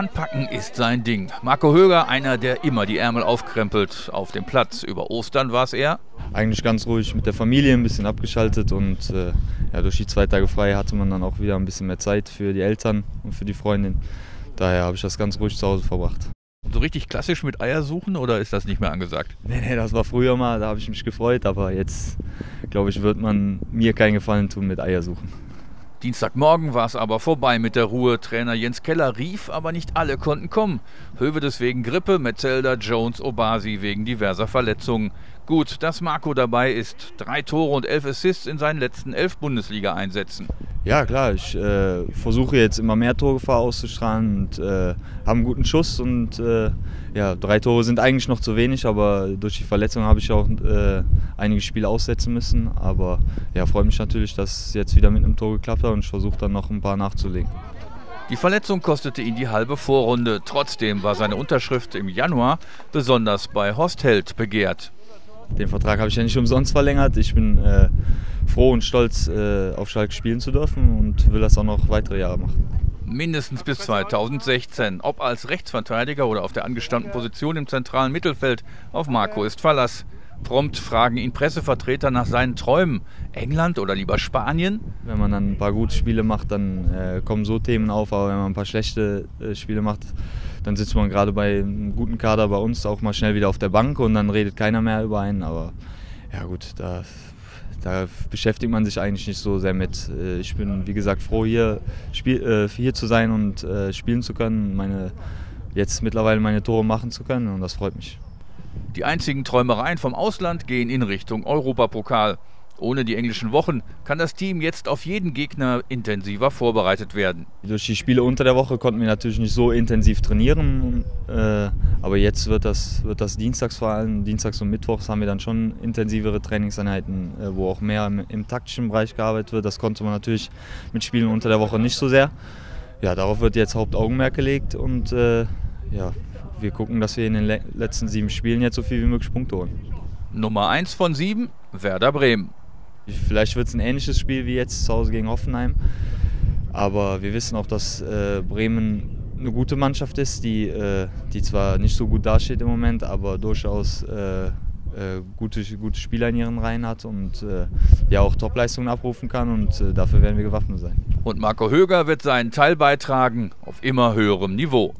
Anpacken ist sein Ding. Marco Höger, einer, der immer die Ärmel aufkrempelt auf dem Platz. Über Ostern war es er. Eigentlich ganz ruhig mit der Familie, ein bisschen abgeschaltet und äh, ja, durch die zwei Tage frei hatte man dann auch wieder ein bisschen mehr Zeit für die Eltern und für die Freundin. Daher habe ich das ganz ruhig zu Hause verbracht. So richtig klassisch mit Eier suchen oder ist das nicht mehr angesagt? Nee, nee, das war früher mal, da habe ich mich gefreut, aber jetzt glaube ich, wird man mir keinen Gefallen tun mit Eier suchen. Dienstagmorgen war es aber vorbei mit der Ruhe. Trainer Jens Keller rief, aber nicht alle konnten kommen. Höwe deswegen Grippe, Metzelder, Jones, Obasi wegen diverser Verletzungen. Gut, dass Marco dabei ist. Drei Tore und elf Assists in seinen letzten elf Bundesliga-Einsätzen. Ja, klar, ich äh, versuche jetzt immer mehr Torgefahr auszustrahlen und äh, habe einen guten Schuss. Und äh, ja, drei Tore sind eigentlich noch zu wenig, aber durch die Verletzung habe ich auch äh, einige Spiele aussetzen müssen. Aber ja, freue mich natürlich, dass es jetzt wieder mit einem Tor geklappt hat und ich versuche dann noch ein paar nachzulegen. Die Verletzung kostete ihn die halbe Vorrunde. Trotzdem war seine Unterschrift im Januar besonders bei Horst Held begehrt. Den Vertrag habe ich ja nicht umsonst verlängert. Ich bin äh, froh und stolz, äh, auf Schalke spielen zu dürfen und will das auch noch weitere Jahre machen. Mindestens bis 2016. Ob als Rechtsverteidiger oder auf der angestammten Position im zentralen Mittelfeld, auf Marco ist Verlass. Prompt fragen ihn Pressevertreter nach seinen Träumen. England oder lieber Spanien? Wenn man dann ein paar gute Spiele macht, dann äh, kommen so Themen auf, aber wenn man ein paar schlechte äh, Spiele macht, dann sitzt man gerade bei einem guten Kader bei uns auch mal schnell wieder auf der Bank und dann redet keiner mehr über einen. Aber ja gut, da, da beschäftigt man sich eigentlich nicht so sehr mit. Äh, ich bin, wie gesagt, froh, hier, spiel, äh, hier zu sein und äh, spielen zu können, meine, jetzt mittlerweile meine Tore machen zu können und das freut mich. Die einzigen Träumereien vom Ausland gehen in Richtung Europapokal. Ohne die englischen Wochen kann das Team jetzt auf jeden Gegner intensiver vorbereitet werden. Durch die Spiele unter der Woche konnten wir natürlich nicht so intensiv trainieren, äh, aber jetzt wird das, wird das dienstags vor allem, dienstags und mittwochs haben wir dann schon intensivere Trainingseinheiten, äh, wo auch mehr im, im taktischen Bereich gearbeitet wird. Das konnte man natürlich mit Spielen unter der Woche nicht so sehr. Ja, darauf wird jetzt Hauptaugenmerk gelegt und äh, ja, wir gucken, dass wir in den letzten sieben Spielen jetzt so viel wie möglich Punkte holen. Nummer 1 von sieben, Werder Bremen. Vielleicht wird es ein ähnliches Spiel wie jetzt zu Hause gegen Hoffenheim. Aber wir wissen auch, dass äh, Bremen eine gute Mannschaft ist, die, äh, die zwar nicht so gut dasteht im Moment, aber durchaus äh, äh gute, gute Spieler in ihren Reihen hat und äh, ja auch Topleistungen abrufen kann und äh, dafür werden wir gewappnet sein. Und Marco Höger wird seinen Teil beitragen auf immer höherem Niveau.